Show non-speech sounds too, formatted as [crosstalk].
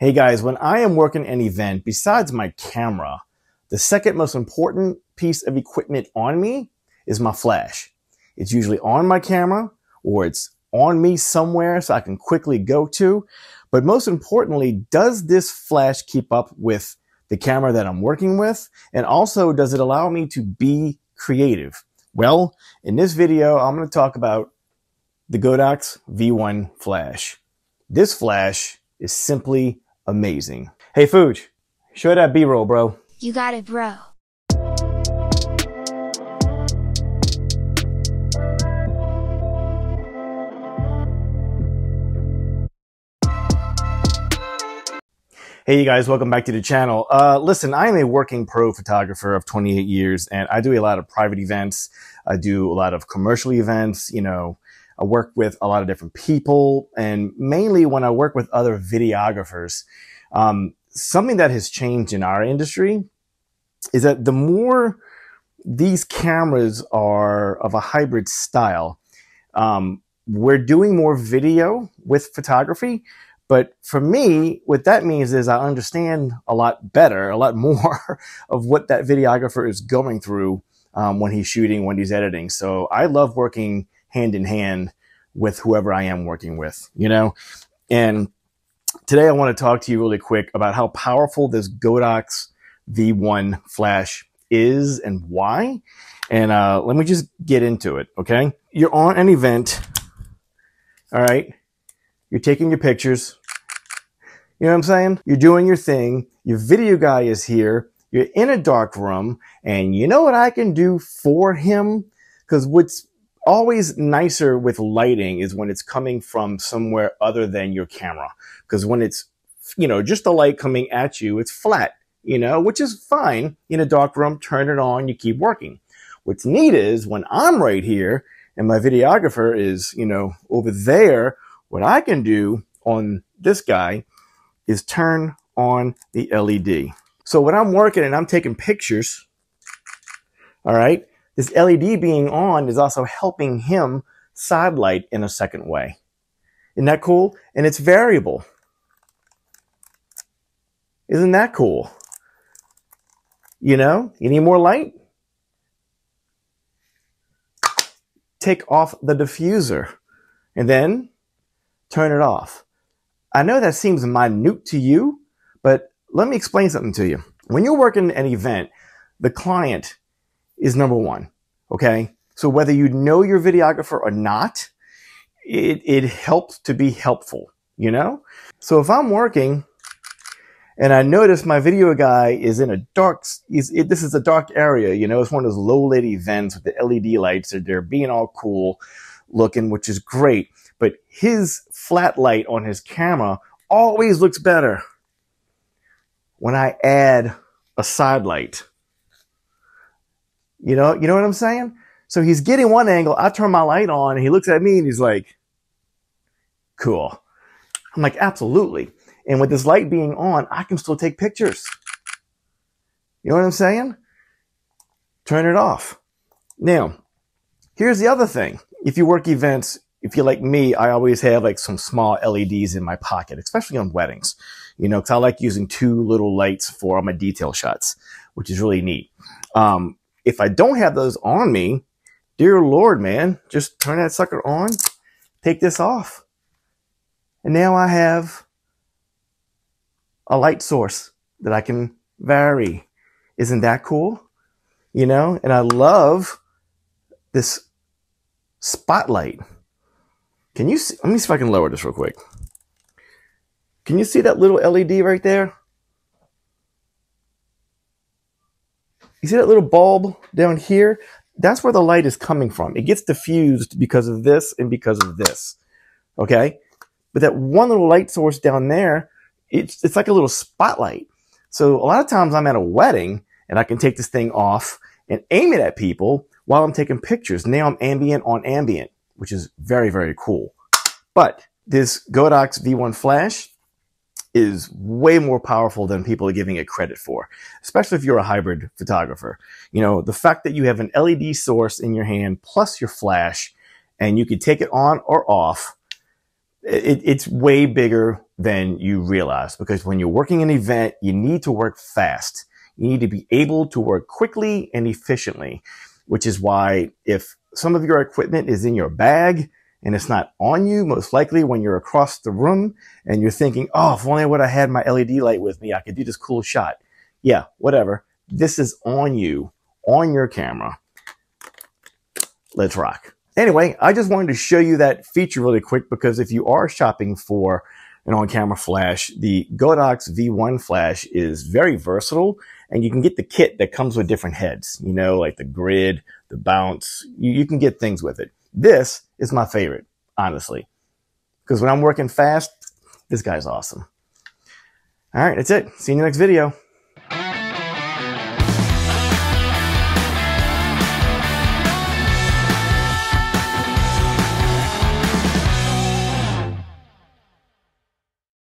Hey guys, when I am working an event, besides my camera, the second most important piece of equipment on me is my flash. It's usually on my camera or it's on me somewhere so I can quickly go to. But most importantly, does this flash keep up with the camera that I'm working with? And also, does it allow me to be creative? Well, in this video, I'm going to talk about the Godox V1 flash. This flash is simply amazing. Hey, Fuj, show that B-roll, bro. You got it, bro. Hey, you guys, welcome back to the channel. Uh, listen, I am a working pro photographer of 28 years, and I do a lot of private events. I do a lot of commercial events. You know, I work with a lot of different people, and mainly when I work with other videographers, um, something that has changed in our industry is that the more these cameras are of a hybrid style, um, we're doing more video with photography, but for me, what that means is I understand a lot better, a lot [laughs] more of what that videographer is going through um, when he's shooting, when he's editing. So I love working hand in hand with whoever I am working with, you know? And today I want to talk to you really quick about how powerful this Godox V1 flash is and why. And uh, let me just get into it, okay? You're on an event, all right? You're taking your pictures. You know what I'm saying? You're doing your thing. Your video guy is here. You're in a dark room. And you know what I can do for him? Because what's always nicer with lighting is when it's coming from somewhere other than your camera. Because when it's, you know, just the light coming at you, it's flat, you know, which is fine in a dark room. Turn it on. You keep working. What's neat is when I'm right here and my videographer is, you know, over there what I can do on this guy is turn on the LED. So when I'm working and I'm taking pictures, all right, this LED being on is also helping him side light in a second way. Isn't that cool? And it's variable. Isn't that cool? You know, you need more light? Take off the diffuser and then turn it off. I know that seems minute to you, but let me explain something to you. When you're working an event, the client is number one. Okay. So whether you know your videographer or not, it, it helps to be helpful, you know? So if I'm working and I notice my video guy is in a dark, it, this is a dark area, you know, it's one of those low lit events with the LED lights. They're, they're being all cool looking, which is great but his flat light on his camera always looks better when I add a side light. You know, you know what I'm saying? So he's getting one angle. I turn my light on and he looks at me and he's like, cool. I'm like, absolutely. And with this light being on, I can still take pictures. You know what I'm saying? Turn it off. Now, here's the other thing. If you work events, if you're like me, I always have like some small LEDs in my pocket, especially on weddings, you know, because I like using two little lights for all my detail shots, which is really neat. Um, if I don't have those on me, dear Lord, man, just turn that sucker on, take this off. And now I have a light source that I can vary. Isn't that cool? You know, and I love this spotlight. Can you see, let me see if I can lower this real quick. Can you see that little LED right there? You see that little bulb down here? That's where the light is coming from. It gets diffused because of this and because of this. Okay? But that one little light source down there, it's, it's like a little spotlight. So a lot of times I'm at a wedding and I can take this thing off and aim it at people while I'm taking pictures. Now I'm ambient on ambient which is very, very cool. But this Godox V1 Flash is way more powerful than people are giving it credit for, especially if you're a hybrid photographer. You know, the fact that you have an LED source in your hand plus your flash and you can take it on or off it, it's way bigger than you realize because when you're working an event, you need to work fast. You need to be able to work quickly and efficiently, which is why if some of your equipment is in your bag and it's not on you, most likely when you're across the room and you're thinking, oh, if only I would have had my LED light with me, I could do this cool shot. Yeah, whatever. This is on you, on your camera. Let's rock. Anyway, I just wanted to show you that feature really quick because if you are shopping for an on-camera flash, the Godox V1 flash is very versatile and you can get the kit that comes with different heads, you know, like the grid, the bounce, you, you can get things with it. This is my favorite, honestly, because when I'm working fast, this guy's awesome. All right, that's it. See you in the next video.